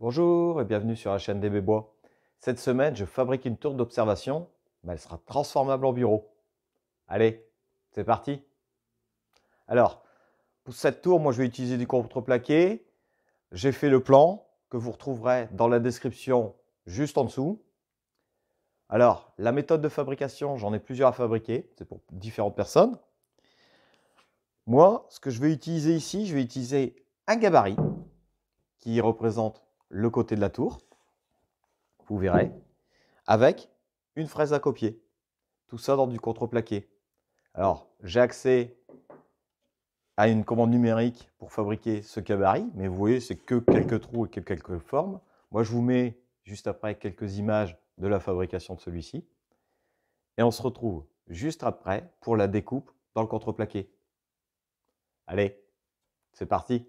Bonjour et bienvenue sur la chaîne DB Bois. Cette semaine, je fabrique une tour d'observation, mais elle sera transformable en bureau. Allez, c'est parti Alors, pour cette tour, moi je vais utiliser du contreplaqué. J'ai fait le plan que vous retrouverez dans la description juste en dessous. Alors, la méthode de fabrication, j'en ai plusieurs à fabriquer, c'est pour différentes personnes. Moi, ce que je vais utiliser ici, je vais utiliser un gabarit qui représente le côté de la tour, vous verrez, avec une fraise à copier. Tout ça dans du contreplaqué. Alors, j'ai accès à une commande numérique pour fabriquer ce gabarit, mais vous voyez, c'est que quelques trous et quelques formes. Moi, je vous mets juste après quelques images de la fabrication de celui-ci. Et on se retrouve juste après pour la découpe dans le contreplaqué. Allez, c'est parti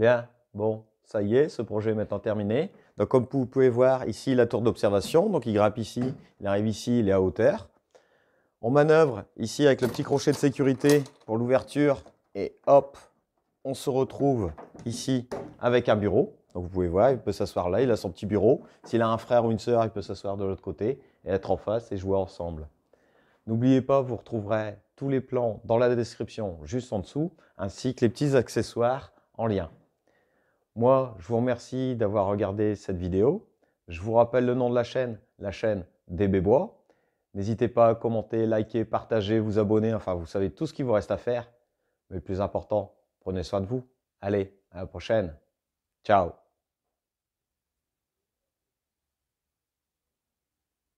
Bien, bon, ça y est, ce projet est maintenant terminé. Donc comme vous pouvez voir ici la tour d'observation, donc il grimpe ici, il arrive ici, il est à hauteur. On manœuvre ici avec le petit crochet de sécurité pour l'ouverture et hop, on se retrouve ici avec un bureau. Donc vous pouvez voir, il peut s'asseoir là, il a son petit bureau. S'il a un frère ou une sœur, il peut s'asseoir de l'autre côté et être en face et jouer ensemble. N'oubliez pas, vous retrouverez tous les plans dans la description juste en dessous, ainsi que les petits accessoires en lien. Moi, je vous remercie d'avoir regardé cette vidéo. Je vous rappelle le nom de la chaîne, la chaîne DB Bois. N'hésitez pas à commenter, liker, partager, vous abonner, enfin vous savez tout ce qu'il vous reste à faire. Mais le plus important, prenez soin de vous. Allez, à la prochaine. Ciao